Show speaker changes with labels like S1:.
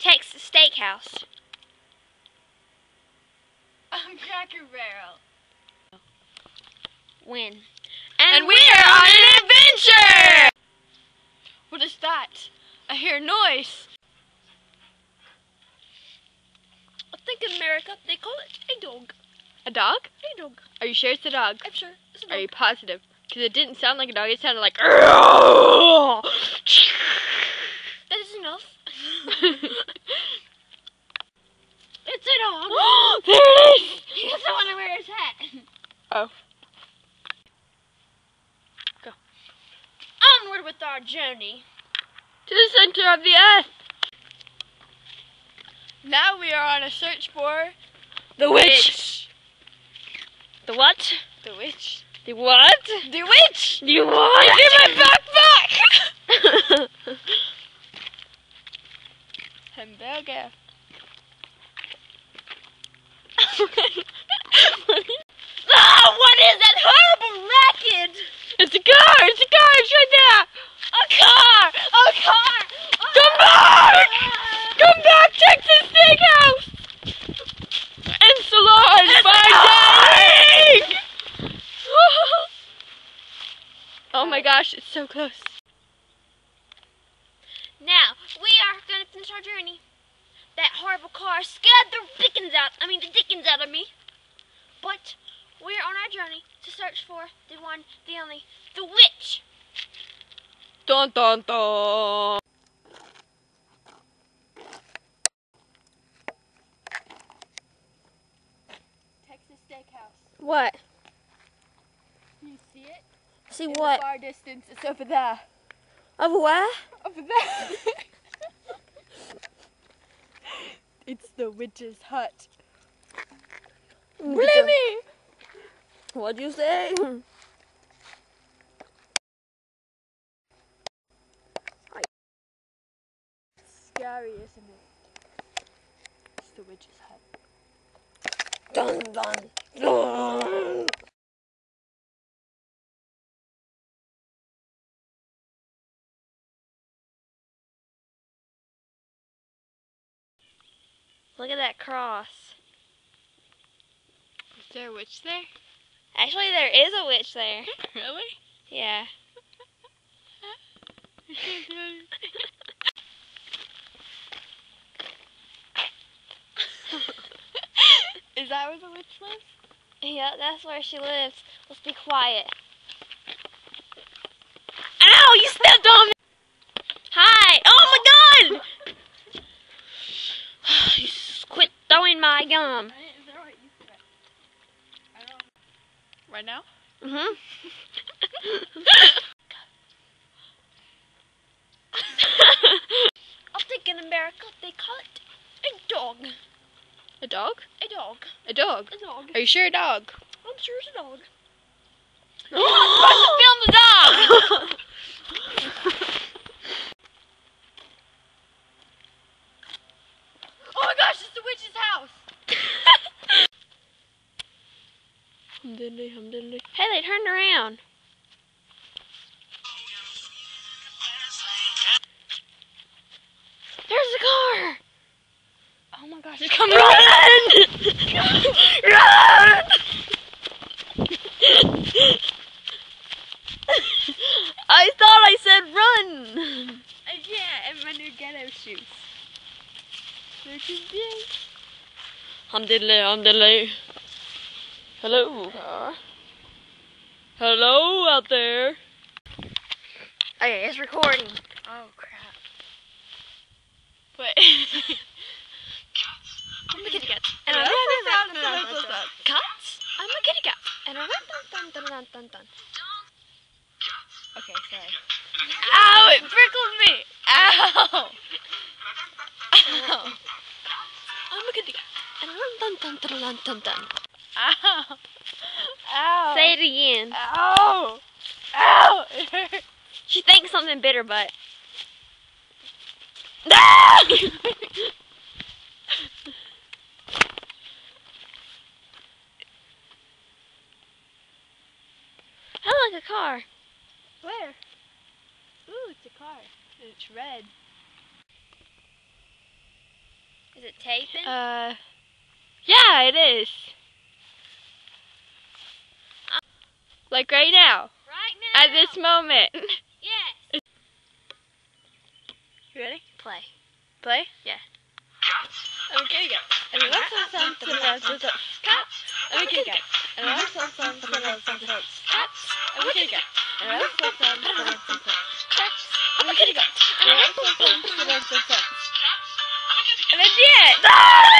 S1: Texas Steakhouse.
S2: I'm Cracker Barrel.
S1: When?
S2: And we are on an adventure! What is that? I hear a noise.
S1: I think in America they call it a dog.
S2: A dog?
S1: A dog.
S2: Are you sure it's a dog?
S1: I'm sure. It's a
S2: Are you positive? Because it didn't sound like a dog. It sounded like. "Arrgh!"
S1: That is enough.
S2: it's
S1: a dog.
S2: there it is!
S1: He doesn't want to wear his hat.
S2: Oh. Go.
S1: Onward with our journey.
S2: To the center of the earth. Now we are on a search for
S1: The witch. The what?
S2: the witch.
S1: The what?
S2: The witch!
S1: The what?
S2: Give my backpack! Hamburger.
S1: Ah, what is that horrible racket?
S2: It's a car! It's a car! It's right there!
S1: A car! A car!
S2: Come back! Come back, Texas Steakhouse! And salon! Bye, darling! oh my gosh, it's so close.
S1: Now, we are going to finish our journey. That horrible car scared the dickens out, I mean the dickens out of me. But we are on our journey to search for the one, the only, the witch.
S2: Dun dun dun! Texas Steakhouse.
S1: What?
S2: You see it?
S1: See
S2: In
S1: what?
S2: far distance, it's over there.
S1: Over where?
S2: Over there. it's the witch's hut. Mm, Blimmy!
S1: What'd you say?
S2: Scary, isn't it? It's the witch's hut.
S1: dun dun dun. Look at that cross.
S2: Is there a witch there?
S1: Actually, there is a witch there.
S2: Really?
S1: Yeah.
S2: Is that where the witch lives?
S1: Yeah, that's where she lives. Let's be quiet. Ow! You stepped on me! Hi! Oh my god! You s- Quit throwing my gum.
S2: I didn't throw it. You threw it. I don't. Right now?
S1: Mm-hmm. I think in America they call it a dog.
S2: A dog?
S1: A dog.
S2: A dog.
S1: A dog.
S2: Are you sure a dog?
S1: I'm sure it's a dog.
S2: Film the dog! oh my gosh, it's the witch's house! Humdiddly, humdiddly.
S1: Hey, they turned around. There's the car.
S2: Oh my gosh, it's coming!
S1: Run!
S2: I thought I said run! I can't in my new ghetto shoes. They're too big. Humdiddly, humdiddly. Hello, car. Hello out there.
S1: Okay, it's recording.
S2: Oh crap. Wait.
S1: I'm a kitty cat. And I
S2: the sound that
S1: Cats? I'm a kitty cat. And I run dun dun dun dun dun dun.
S2: Okay, sorry. Ow! It prickled me! Ow! Ow!
S1: I'm a kitty cat. And I run dun dun dun dun dun dun.
S2: Ow! Ow!
S1: Say it again.
S2: Ow! Ow! It hurt.
S1: She thinks something bitter, but. I like a car.
S2: Where? Ooh, it's a car. And it's red.
S1: Is it taping?
S2: Uh, yeah, it is. Like right now.
S1: Right now.
S2: At this moment.
S1: Yes.
S2: You ready?
S1: Play.
S2: Play? Yeah. Okay, go. And lots of something else with us. Cats. Okay, go. And lots of something else with us. Cats. Okay, go. And lots of something else with us. Cats. Okay, go.
S3: And lots of
S2: something else with us. And that's
S1: it.